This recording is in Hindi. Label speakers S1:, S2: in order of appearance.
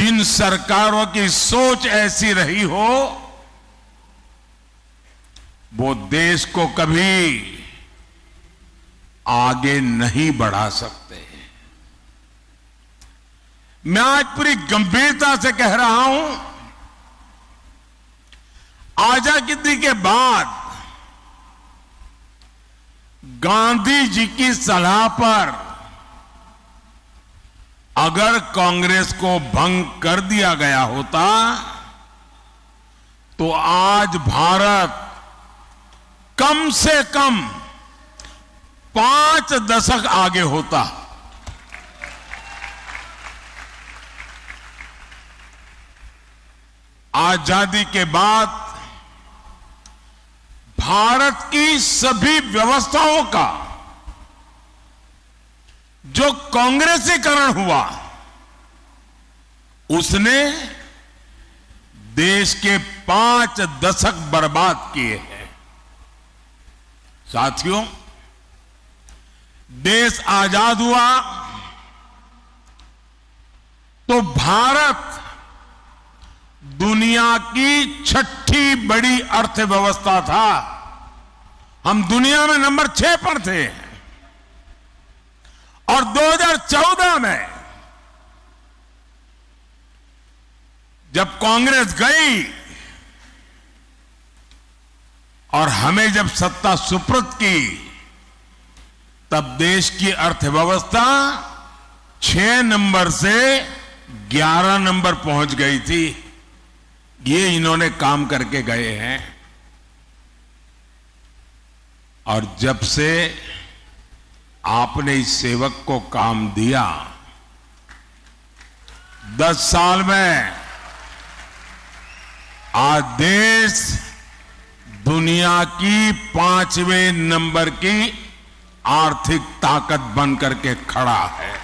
S1: जिन सरकारों की सोच ऐसी रही हो, वो देश को कभी आगे नहीं बढ़ा सकते मैं आज पूरी गंभीरता से कह रहा हूँ, आज़ादी के बाद गांधी जी की सलाह पर अगर कांग्रेस को भंग कर दिया गया होता तो आज भारत कम से कम पाँच दशक आगे होता। आज़ादी के बाद भारत की सभी व्यवस्थाओं का जो कांग्रेसीकरण हुआ, उसने देश के पाँच दशक बर्बाद किए हैं। साथियों, देश आज़ाद हुआ तो भारत दुनिया की छठी बड़ी अर्थव्यवस्था था। हम दुनिया में नंबर छह पर थे। और 2014 में जब कांग्रेस गई और हमें जब सत्ता सुप्रत की, तब देश की अर्थव्यवस्था छह नंबर से ग्यारह नंबर पहुँच गई थी। ये इन्होंने काम करके गए हैं। और जब से आपने इस सेवक को काम दिया। दस साल में आज देश दुनिया की पाँचवें नंबर की आर्थिक ताकत बनकर के खड़ा है।